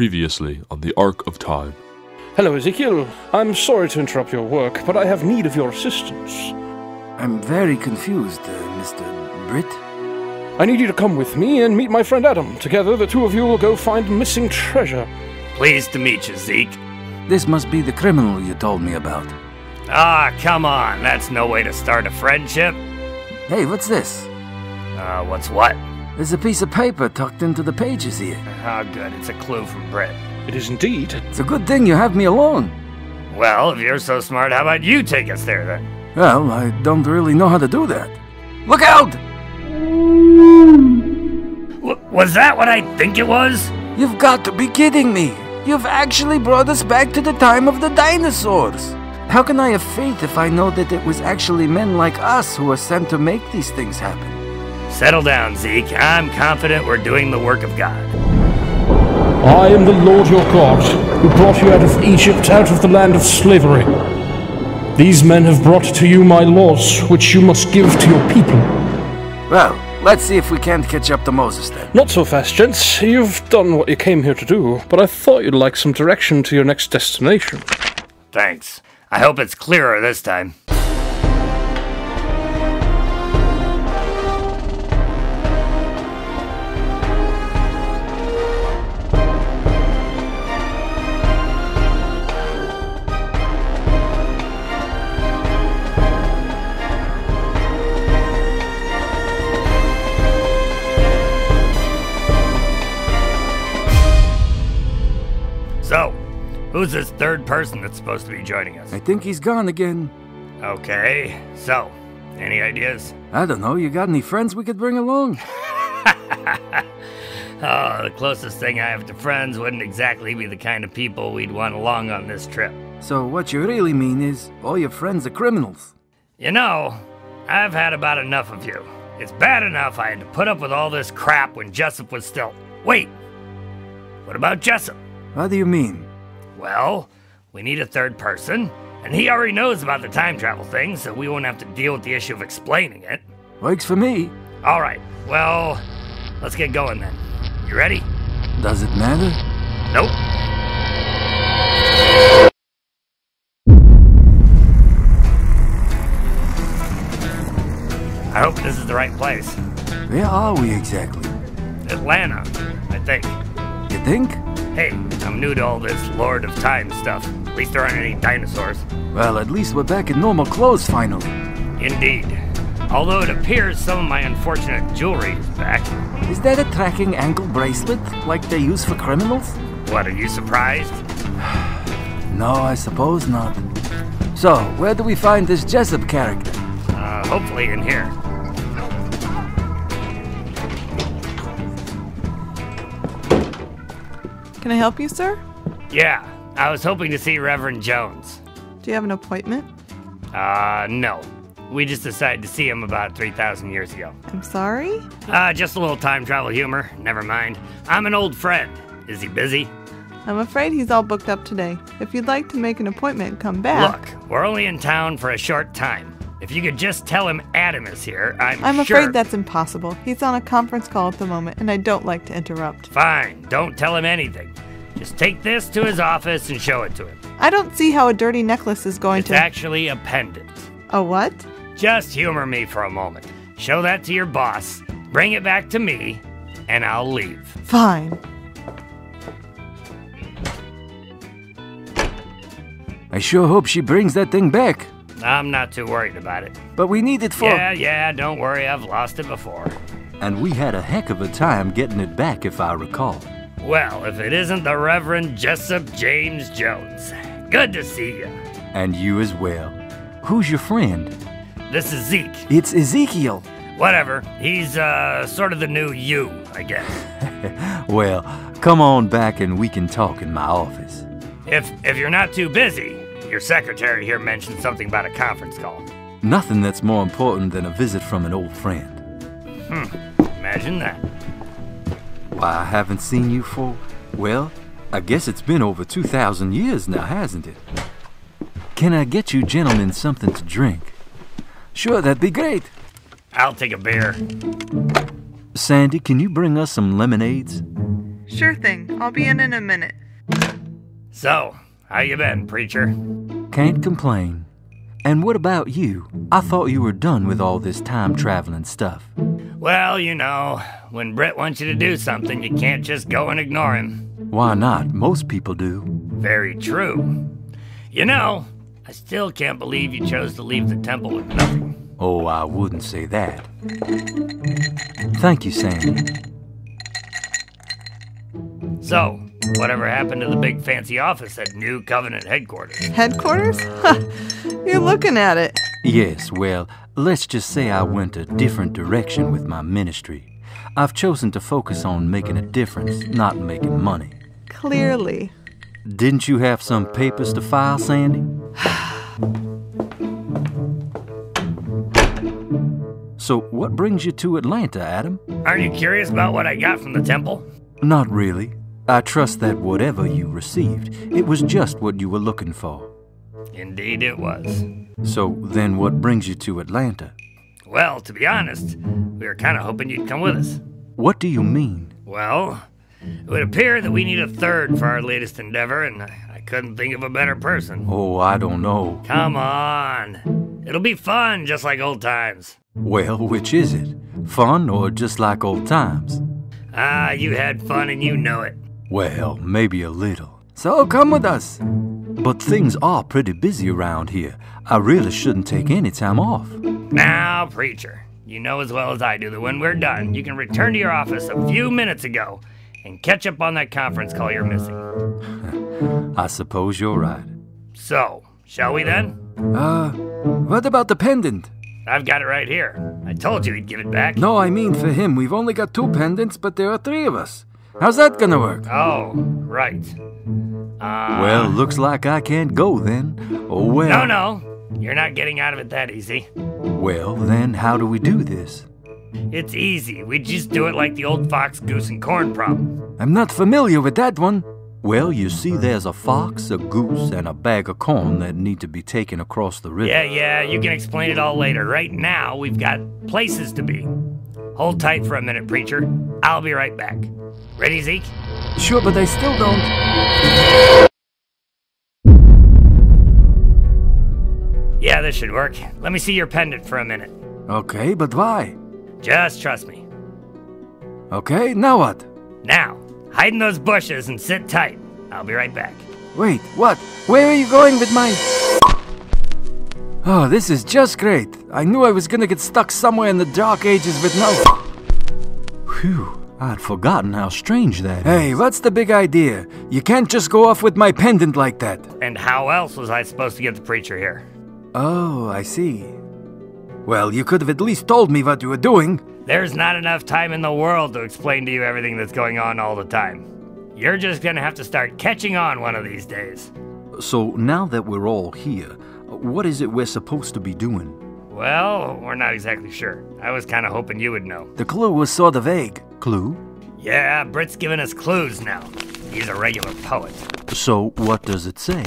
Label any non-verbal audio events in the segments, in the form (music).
Previously on the Ark of Time. Hello, Ezekiel. I'm sorry to interrupt your work, but I have need of your assistance. I'm very confused, uh, Mr. Britt. I need you to come with me and meet my friend Adam. Together, the two of you will go find missing treasure. Pleased to meet you, Zeke. This must be the criminal you told me about. Ah, come on. That's no way to start a friendship. Hey, what's this? Uh, what's what? There's a piece of paper tucked into the pages here. Oh, good. It's a clue from Brett. It is indeed. It's a good thing you have me along. Well, if you're so smart, how about you take us there then? Well, I don't really know how to do that. Look out! W- was that what I think it was? You've got to be kidding me. You've actually brought us back to the time of the dinosaurs. How can I have faith if I know that it was actually men like us who were sent to make these things happen? Settle down, Zeke. I'm confident we're doing the work of God. I am the Lord your God, who brought you out of Egypt, out of the land of slavery. These men have brought to you my laws, which you must give to your people. Well, let's see if we can't catch up to Moses then. Not so fast, gents. You've done what you came here to do, but I thought you'd like some direction to your next destination. Thanks. I hope it's clearer this time. Who's this third person that's supposed to be joining us? I think he's gone again. Okay, so, any ideas? I don't know, you got any friends we could bring along? (laughs) Oh, the closest thing I have to friends wouldn't exactly be the kind of people we'd want along on this trip. So, what you really mean is, all your friends are criminals. You know, I've had about enough of you. It's bad enough I had to put up with all this crap when Jessup was still. Wait! What about Jessup? What do you mean? Well, we need a third person, and he already knows about the time travel thing, so we won't have to deal with the issue of explaining it. Works for me. Alright, well, let's get going then. You ready? Does it matter? Nope. I hope this is the right place. Where are we exactly? Atlanta, I think. You think? Hey, I'm new to all this Lord of Time stuff. At least there aren't any dinosaurs. Well, at least we're back in normal clothes finally. Indeed. Although it appears some of my unfortunate jewelry is back. Is that a tracking ankle bracelet like they use for criminals? What, are you surprised? (sighs) No, I suppose not. So, where do we find this Jessup character? Uh, hopefully in here. Can I help you, sir? Yeah, I was hoping to see Reverend Jones. Do you have an appointment? Uh, no. We just decided to see him about 3,000 years ago. I'm sorry? Uh, just a little time travel humor. Never mind. I'm an old friend. Is he busy? I'm afraid he's all booked up today. If you'd like to make an appointment, come back. Look, we're only in town for a short time. If you could just tell him Adam is here, I'm, I'm sure. afraid that's impossible. He's on a conference call at the moment, and I don't like to interrupt. Fine, don't tell him anything. Just take this to his office and show it to him. I don't see how a dirty necklace is going to It's to. actually a pendant. a what? Just humor me for a moment. Show that to your boss, bring it back to me, and I'll leave. Fine. I sure hope she brings that thing back. I'm not too worried about it. But we need it for. Yeah, yeah, don't worry, I've lost it before. And we had a heck of a time getting it back, if I recall. Well, if it isn't the Reverend Jessup James Jones. Good to see you. And you as well. Who's your friend? This is Zeke. It's Ezekiel. Whatever. He's, uh, sort of the new you, I guess. (laughs) Well, come on back and we can talk in my office. If if you're not too busy, your secretary here mentioned something about a conference call. Nothing that's more important than a visit from an old friend. Hmm, imagine that. Why, I haven't seen you for, well, I guess it's been over 2,000 years now, hasn't it? Can I get you gentlemen something to drink? Sure, that'd be great. I'll take a beer. Sandy, can you bring us some lemonades? Sure thing. I'll be in in a minute. So, how you been, preacher? Can't complain. And what about you? I thought you were done with all this time traveling stuff. Well, you know, when Britt wants you to do something, you can't just go and ignore him. Why not? Most people do. Very true. You know, I still can't believe you chose to leave the temple with nothing. Oh, I wouldn't say that. Thank you, Sam. So, whatever happened to the big fancy office at New Covenant headquarters? Headquarters? You're looking at it. Yes, well, let's just say I went a different direction with my ministry. I've chosen to focus on making a difference, not making money. Clearly. Didn't you have some papers to file, Sandy? (sighs) so, what brings you to Atlanta, Adam? Aren't you curious about what I got from the temple? Not really. I trust that whatever you received, it was just what you were looking for. Indeed, it was. So, then what brings you to Atlanta? Well, to be honest, we were kind of hoping you'd come with us. What do you mean? Well, it would appear that we need a third for our latest endeavor, and I couldn't think of a better person. Oh, I don't know. Come on. It'll be fun, just like old times. Well, which is it? Fun or just like old times? Ah, you had fun and you know it. Well, maybe a little. So come with us. But things are pretty busy around here. I really shouldn't take any time off. Now, preacher, you know as well as I do that when we're done, you can return to your office a few minutes ago and catch up on that conference call you're missing. (laughs) I suppose you're right. So, shall we then? Uh, what about the pendant? I've got it right here. I told you he'd give it back. No, I mean for him. We've only got two pendants, but there are three of us. How's that gonna work? Oh, right. Uh, Well, looks like I can't go then. Oh well. no, no. You're not getting out of it that easy. Well, then how do we do this? It's easy. We just do it like the old fox, goose, and corn problem. I'm not familiar with that one. Well, you see, there's a fox, a goose, and a bag of corn that need to be taken across the river. Yeah, yeah, you can explain it all later. Right now, we've got places to be. Hold tight for a minute, preacher. I'll be right back. Ready, Zeke? Sure, but I still don't. Yeah, this should work. Let me see your pendant for a minute. Okay, but why? Just trust me. Okay, now what? Now, hide in those bushes and sit tight. I'll be right back. Wait, what? Where are you going with my. Oh, this is just great. I knew I was gonna get stuck somewhere in the dark ages with no. Phew, I'd forgotten how strange that Hey, what's the big idea? You can't just go off with my pendant like that. And how else was I supposed to get the preacher here? Oh, I see. Well, you could have at least told me what you were doing. There's not enough time in the world to explain to you everything that's going on all the time. You're just gonna have to start catching on one of these days. So now that we're all here, what is it we're supposed to be doing? Well, we're not exactly sure. I was kinda hoping you would know. The clue was sort of vague. Clue? Yeah, Brit's giving us clues now. He's a regular poet. So what does it say?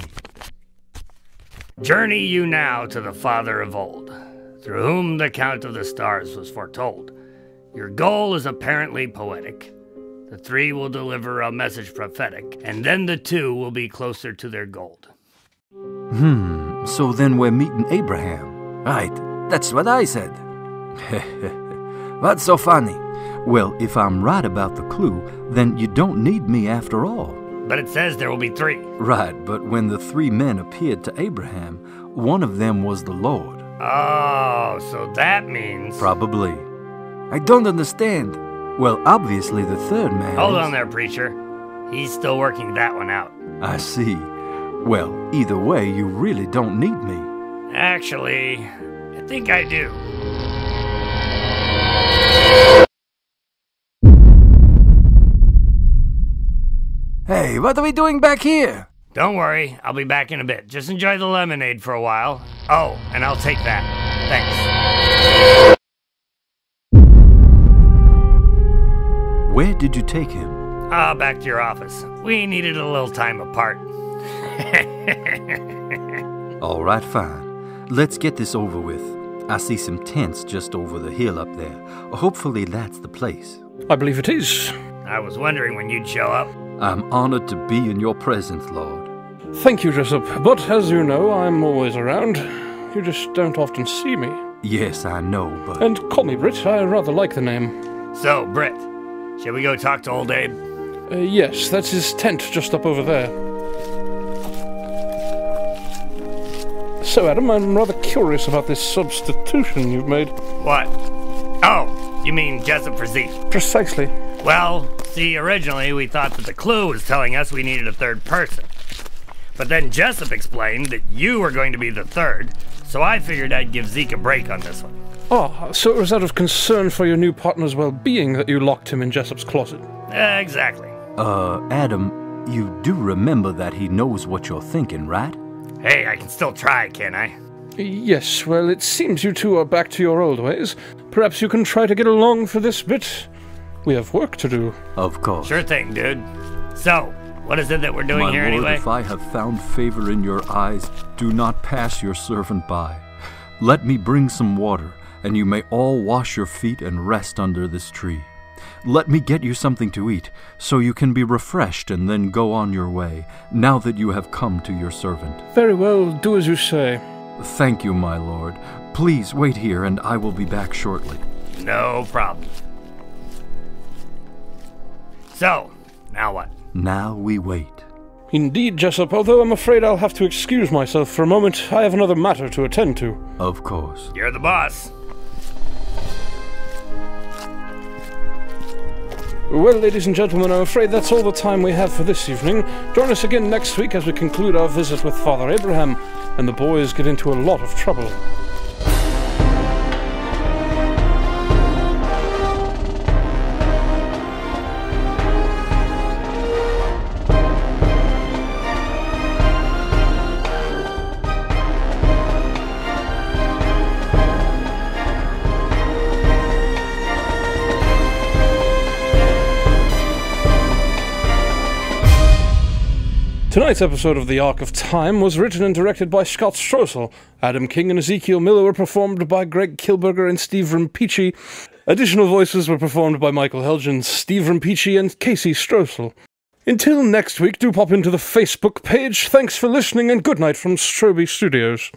Journey you now to the Father of old, through whom the count of the stars was foretold. Your goal is apparently poetic. The three will deliver a message prophetic, and then the two will be closer to their gold. Hmm, so then we're meeting Abraham. Right, that's what I said. (laughs) What's so funny? Well, if I'm right about the clue, then you don't need me after all. But it says there will be three. Right, but when the three men appeared to Abraham, one of them was the Lord. Oh, so that means. Probably. I don't understand. Well, obviously the third man. Hold on there, preacher. He's still working that one out. I see. Well, either way, you really don't need me. Actually, I think I do. Hey, what are we doing back here? Don't worry, I'll be back in a bit. Just enjoy the lemonade for a while. Oh, and I'll take that. Thanks. Where did you take him? Ah, back to your office. We needed a little time apart. (laughs) All right, fine. Let's get this over with. I see some tents just over the hill up there. Hopefully, that's the place. I believe it is. I was wondering when you'd show up. I'm honored to be in your presence, Lord. Thank you, Jessup, but as you know, I'm always around. You just don't often see me. Yes, I know, but And call me Brit, I rather like the name. So, Britt, shall we go talk to old Abe? Uh, yes, that's his tent just up over there. So, Adam, I'm rather curious about this substitution you've made. What? Oh, you mean Jessup for Zeke? Precisely. Well, see, originally we thought that the clue was telling us we needed a third person. But then Jessup explained that you were going to be the third, so I figured I'd give Zeke a break on this one. Oh, so it was out of concern for your new partner's well being that you locked him in Jessup's closet. Exactly. uh, Adam, you do remember that he knows what you're thinking, right? Hey, I can still try, can I? Yes, well, it seems you two are back to your old ways. Perhaps you can try to get along for this bit. We have work to do. Of course. Sure thing, dude. So, what is it that we're doing My here lord, anyway? if I have found favor in your eyes, do not pass your servant by. Let me bring some water, and you may all wash your feet and rest under this tree. Let me get you something to eat, so you can be refreshed and then go on your way, now that you have come to your servant. Very well, do as you say. Thank you, my lord. Please wait here, and I will be back shortly. No problem. So, now what? Now we wait. Indeed, Jessup, although I'm afraid I'll have to excuse myself for a moment, I have another matter to attend to. Of course. You're the boss. Well, ladies and gentlemen, I'm afraid that's all the time we have for this evening. Join us again next week as we conclude our visit with Father Abraham, and the boys get into a lot of trouble. Tonight's episode of The Ark of Time was written and directed by Scott Strosahl. Adam King and Ezekiel Miller were performed by Greg Kilberger and Steve Rimpici. Additional voices were performed by Michael Helgens, Steve Rimpici, and Kasey Strosahl. Until next week, do pop into the Facebook page. Thanks for listening, and good night from Strobie Studios.